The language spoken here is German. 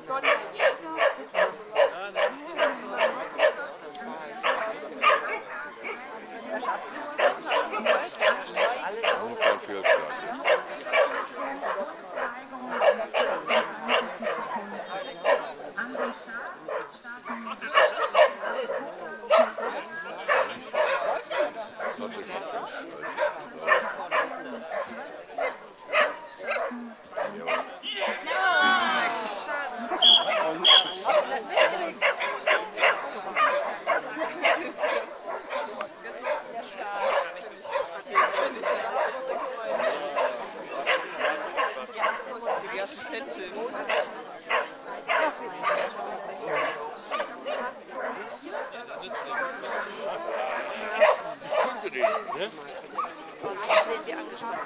Sonja Jäger. Nur kein Assistentin. Könnte den, ne? Sie angesprochen